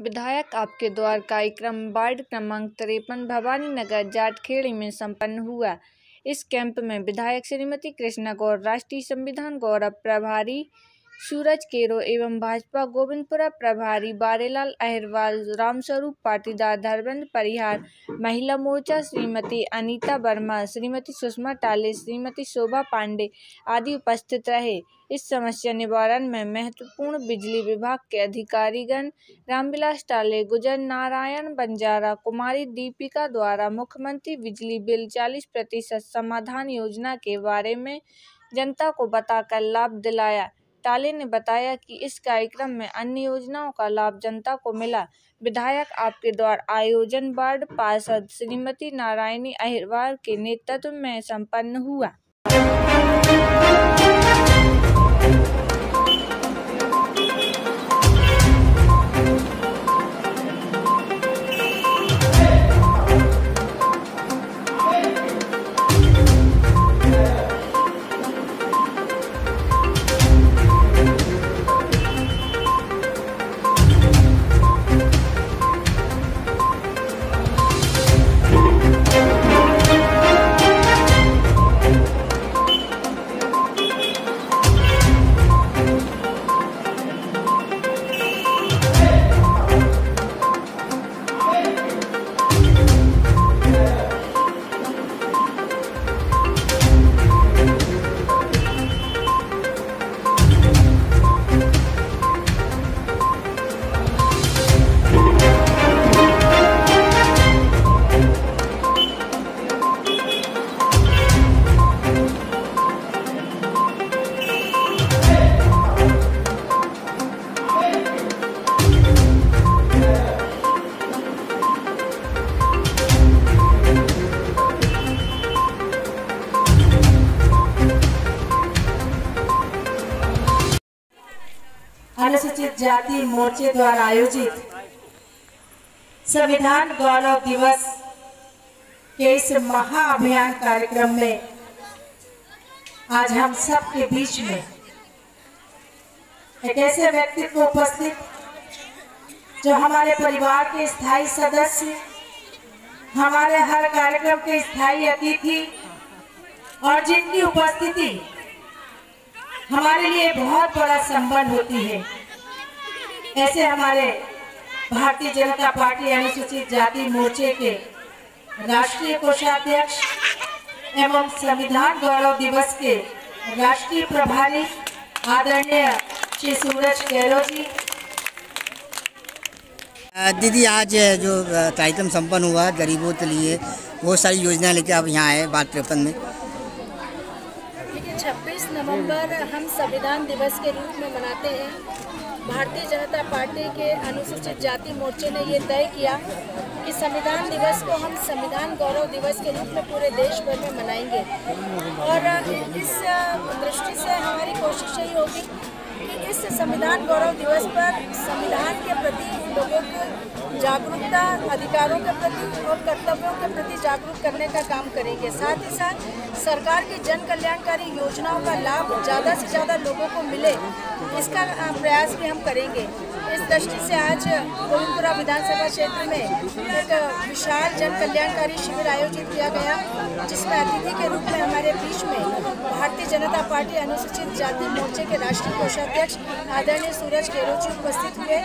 विधायक आपके द्वार कार्यक्रम वार्ड क्रमांक तिरपन भवानी नगर जाटखेड़ी में संपन्न हुआ। इस कैंप में विधायक श्रीमती कृष्णा गौर, राष्ट्रीय संविधान गौरव प्रभारी सूरज, केरो एवं भाजपा गोविंदपुरा प्रभारी बारेलाल अहिरवाल, रामस्वरूप पाटीदार धर्मेंद्र परिहार, महिला मोर्चा श्रीमती अनीता वर्मा, श्रीमती सुषमा टाले, श्रीमती शोभा पांडे आदि उपस्थित रहे। इस समस्या निवारण में महत्वपूर्ण बिजली विभाग के अधिकारीगण रामविलास टाले गुजर नारायण बंजारा, कुमारी दीपिका द्वारा मुख्यमंत्री बिजली बिल 40 प्रतिशत समाधान योजना के बारे में जनता को बताकर लाभ दिलाया। टाले ने बताया कि इस कार्यक्रम में अन्य योजनाओं का लाभ जनता को मिला। विधायक आपके द्वारा आयोजन वार्ड पार्षद श्रीमती नारायणी अहिरवार के नेतृत्व में संपन्न हुआ। अनुसूचित जाति मोर्चे द्वारा आयोजित संविधान गौरव दिवस के इस महाअभियान कार्यक्रम में आज हम सब के बीच में एक ऐसे व्यक्ति को उपस्थित, जो हमारे परिवार के स्थायी सदस्य, हमारे हर कार्यक्रम के स्थायी अतिथि और जिनकी उपस्थिति हमारे लिए बहुत बड़ा संबल होती है। ऐसे हमारे भारतीय जनता पार्टी अनुसूचित जाति मोर्चे के राष्ट्रीय कोषाध्यक्ष एवं संविधान गौरव दिवस के राष्ट्रीय प्रभारी आदरणीय श्री सूरज गहलोत जी। दीदी, आज जो कार्यक्रम संपन्न हुआ गरीबों के लिए, बहुत सारी योजनाएँ लेके आप यहाँ आए बात तिरपन में। 26 नवंबर हम संविधान दिवस के रूप में मनाते हैं। भारतीय जनता पार्टी के अनुसूचित जाति मोर्चे ने ये तय किया कि संविधान दिवस को हम संविधान गौरव दिवस के रूप में पूरे देश भर में मनाएँगे। और इस दृष्टि से हमारी कोशिश यही होगी संविधान गौरव दिवस पर संविधान के प्रति लोगों को जागरूकता, अधिकारों के प्रति और कर्तव्यों के प्रति जागरूक करने का काम करेंगे। साथ ही साथ सरकार की जन कल्याणकारी योजनाओं का लाभ ज़्यादा से ज़्यादा लोगों को मिले, इसका प्रयास भी हम करेंगे। इस दृष्टि से आज गोविंदपुरा विधानसभा क्षेत्र में एक विशाल जन कल्याणकारी शिविर आयोजित किया गया, जिसमें अतिथि के रूप में हमारे बीच में भारतीय जनता पार्टी अनुसूचित जाति मोर्चे के राष्ट्रीय कोषाध्यक्ष आदरणीय सूरज केरोची उपस्थित हुए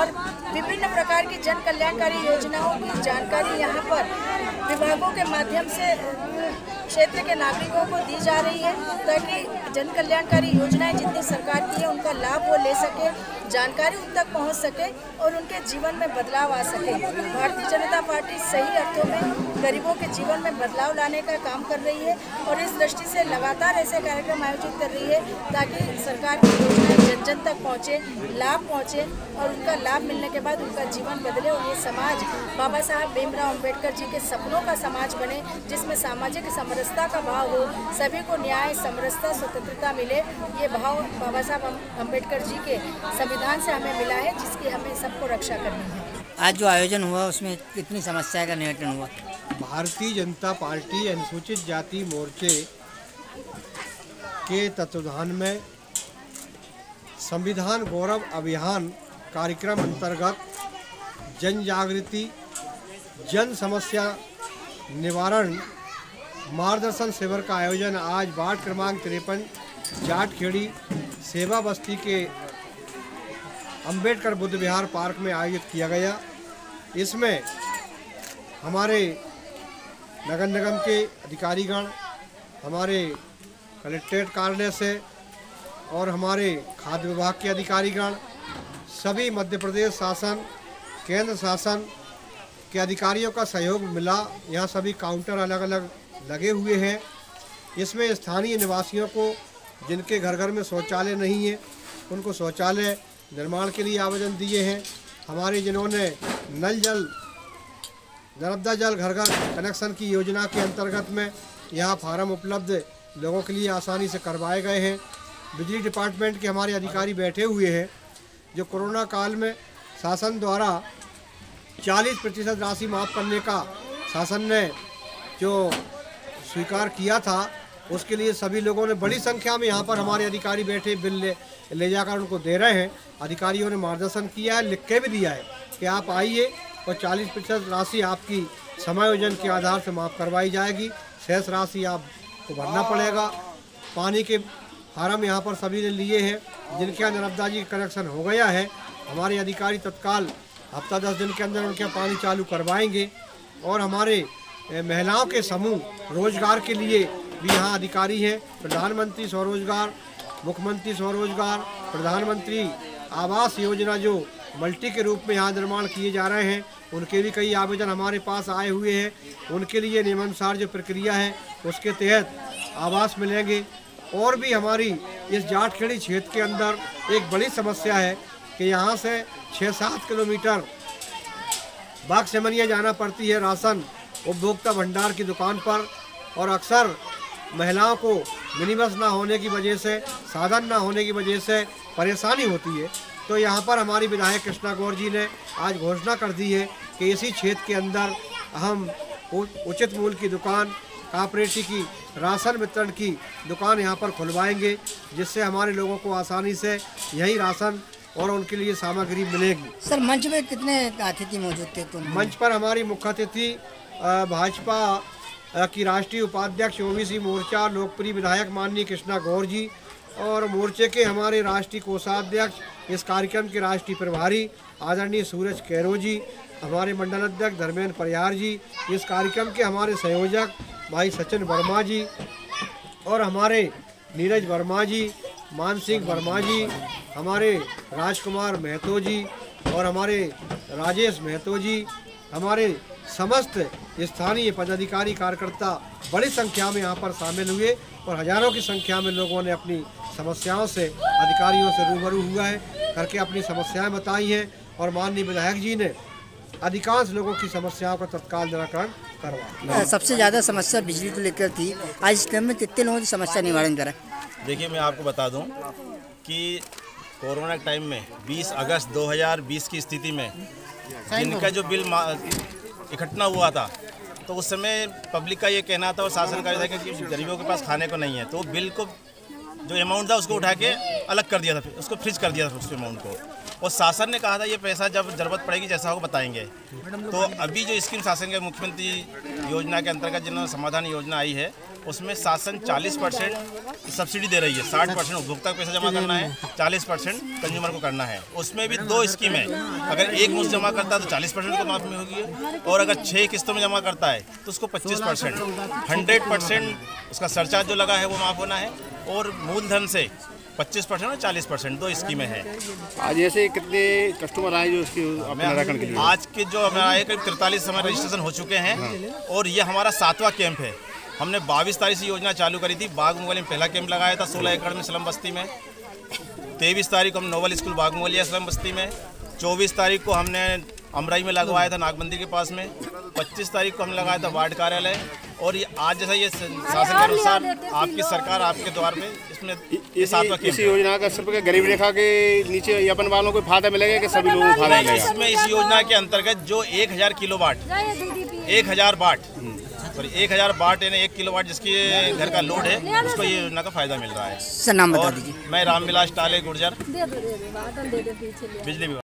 और विभिन्न प्रकार की जन कल्याणकारी योजनाओं की जानकारी यहाँ पर विभागों के माध्यम से, क्षेत्र के नागरिकों को दी जा रही है, ताकि जन कल्याणकारी योजनाएँ जितनी सरकार की है, उनका लाभ वो ले सके, जानकारी उन तक पहुँच सके और उनके जीवन में बदलाव आ सके। भारतीय जनता पार्टी सही अर्थों में गरीबों के जीवन में बदलाव लाने का काम कर रही है और इस दृष्टि से लगातार ऐसे कार्यक्रम आयोजित कर रही है ताकि सरकार की योजनाएँ जन जन तक पहुँचे, लाभ पहुँचे और उनका लाभ मिलने के बाद उनका जीवन बदले और ये समाज, बाबा साहब भीमराव अंबेडकर जी के सपनों का समाज बने, जिसमें सामाजिक समरसता का भाव हो, सभी को न्याय, समरसता, स्वतंत्रता मिले, ये भाव बाबा साहब अंबेडकर जी के संविधान से हमें मिला है, जिसकी हमें सबको रक्षा करनी है। आज जो आयोजन हुआ, उसमें कितनी समस्या का निराकरण हुआ? भारतीय जनता पार्टी अनुसूचित जाति मोर्चे के तत्वाधान में संविधान गौरव अभियान कार्यक्रम अंतर्गत जन जागृति जन समस्या निवारण, मार्गदर्शन शिविर का आयोजन आज वार्ड क्रमांक तिरपन, जाटखेड़ी, सेवा बस्ती के अंबेडकर बुद्ध विहार पार्क में आयोजित किया गया। इसमें हमारे नगर निगम के अधिकारीगण, हमारे कलेक्ट्रेट कार्यालय से और हमारे खाद्य विभाग के अधिकारीगण, सभी मध्य प्रदेश शासन, केंद्र शासन के अधिकारियों का सहयोग मिला। यहाँ सभी काउंटर अलग अलग लगे हुए हैं। इसमें स्थानीय निवासियों को, जिनके घर घर में शौचालय नहीं है, उनको शौचालय निर्माण के लिए आवेदन दिए हैं। हमारे जिन्होंने नल जल नर्मदा जल घर घर कनेक्शन की योजना के अंतर्गत में यहाँ फार्म उपलब्ध लोगों के लिए आसानी से करवाए गए हैं। बिजली डिपार्टमेंट के हमारे अधिकारी बैठे हुए हैं, जो कोरोना काल में शासन द्वारा 40 प्रतिशत राशि माफ़ करने का शासन ने जो स्वीकार किया था, उसके लिए सभी लोगों ने बड़ी संख्या में यहाँ पर हमारे अधिकारी बैठे, बिल ले ले जाकर उनको दे रहे हैं। अधिकारियों ने मार्गदर्शन किया है, लिख के भी दिया है कि आप आइए और 40 प्रतिशत राशि आपकी समायोजन के आधार से माफ़ करवाई जाएगी। शेष राशि आपको भरना पड़ेगा। पानी के फार्म यहाँ पर सभी ने लिए हैं। जिनके यहाँ नर्मदा जी कनेक्शन हो गया है, हमारे अधिकारी तत्काल हफ़्ता दस दिन के अंदर उनके पानी चालू करवाएँगे। और हमारे महिलाओं के समूह रोज़गार के लिए भी यहाँ अधिकारी हैं। प्रधानमंत्री स्वरोजगार, मुख्यमंत्री स्वरोजगार, प्रधानमंत्री आवास योजना जो मल्टी के रूप में यहाँ निर्माण किए जा रहे हैं। उनके भी कई आवेदन हमारे पास आए हुए हैं। उनके लिए नियमानुसार जो प्रक्रिया है, उसके तहत आवास मिलेंगे। और भी हमारी इस जाटखेड़ी क्षेत्र के अंदर एक बड़ी समस्या है कि यहाँ से छः सात किलोमीटर बाग सेमनिया जाना पड़ती है राशन उपभोक्ता भंडार की दुकान पर। और अक्सर महिलाओं को मिनी ना होने की वजह से, साधन ना होने की वजह से परेशानी होती है। तो यहाँ पर हमारी विधायक कृष्णा गौर जी ने आज घोषणा कर दी है कि इसी क्षेत्र के अंदर हम उचित मूल्य की दुकान कापरेटिव की राशन वितरण की दुकान यहाँ पर खुलवाएँगे जिससे हमारे लोगों को आसानी से यही राशन और उनके लिए सामग्री मिलेगी। सर मंच में कितने अतिथि मौजूद थे तुम? मंच पर हमारी मुख्य अतिथि भाजपा की राष्ट्रीय उपाध्यक्ष ओबीसी मोर्चा लोकप्रिय विधायक माननीय कृष्णा गौर जी और मोर्चे के हमारे राष्ट्रीय कोषाध्यक्ष इस कार्यक्रम के राष्ट्रीय प्रभारी आदरणीय सूरज कैरो जी, हमारे मंडल अध्यक्ष धर्मेंद्र परियार जी, इस कार्यक्रम के हमारे संयोजक भाई सचिन वर्मा जी और हमारे नीरज वर्मा जी मान सिंह वर्मा जी, हमारे राजकुमार महतो जी और हमारे राजेश महतो जी, हमारे समस्त स्थानीय पदाधिकारी कार्यकर्ता बड़ी संख्या में यहाँ पर शामिल हुए और हज़ारों की संख्या में लोगों ने अपनी समस्याओं से, अधिकारियों से रूबरू हुआ है। करके अपनी समस्याएँ बताई हैं और माननीय विधायक जी ने अधिकांश लोगों की समस्याओं का तत्काल निराकरण करवाया। सबसे ज़्यादा समस्या बिजली को लेकर थी। आज इस टाइम में कितने लोगों की समस्या निवारण करा? देखिए मैं आपको बता दूँ कि कोरोना के टाइम में 20 अगस्त 2020 की स्थिति में जिनका जो बिल इकट्ठा हुआ था तो उस समय पब्लिक का ये कहना था और शासन का ये था कि गरीबों के पास खाने को नहीं है। तो बिल को जो अमाउंट था उसको उठा के अलग कर दिया था उसको फ्रिज कर दिया था उस अमाउंट को। और शासन ने कहा था, ये पैसा जब ज़रूरत पड़ेगी, जैसा होगा बताएँगे। तो अभी जो स्कीम शासन के मुख्यमंत्री योजना के अंतर्गत जिन्होंने समाधान योजना आई है, उसमें शासन 40 परसेंट सब्सिडी दे रही है। 60 परसेंट उपभोक्ता को पैसा जमा करना है 40 परसेंट कंज्यूमर को करना है। उसमें भी दो स्कीम है। अगर एक मुश्त जमा करता है तो 40 परसेंट को माफ़ी होगी। और अगर छः किस्तों में जमा करता है तो उसको 25 परसेंट। हंड्रेड परसेंट उसका सरचार्ज जो लगा है वो माफ़ होना है। और मूलधन से 25 परसेंट और 40 परसेंट दो स्कीमें हैं। आज ऐसे कितने कस्टमर आए जो इसकी निराकरण के लिए? आज के जो हमारा है करीब तिरतालीस हमारे रजिस्ट्रेशन हो चुके हैं। और ये हमारा सातवां कैंप है। हमने 22 तारीख से योजना चालू करी थी। बाग मुगली में पहला कैंप लगाया था 16 एकड़ में स्लम बस्ती में। तेईस तारीख को हम novel school Bagh Mughalia slum बस्ती में। चौबीस तारीख को हमने अमराई में लगवाया था नाग मंदिर के पास में। पच्चीस तारीख को हम लगाया था वार्ड कार्यालय। और ये आज जैसा ये शासन के अनुसार आपकी सरकार आपके द्वार में इसमें ये सातवां इसी कैंप इस योजना का सिर्फ़ गरीब रेखा के नीचे अपन वालों को फ़ायदा मिलेगा कि सभी लोगों को फ़ायदा मिलेगा? इसमें इस योजना के अंतर्गत जो एक हज़ार किलो वाट एक हज़ार बाट सॉरी एक हज़ार बाट यानी एक किलो वाट जिसकी घर का लोड है उसको ये योजना का फ़ायदा मिल रहा है। सर नाम बता दीजिए। मैं रामविलास टाले गुर्जर। दे दो दे दो बाटन दे दो पीछे ले बिजली विभाग।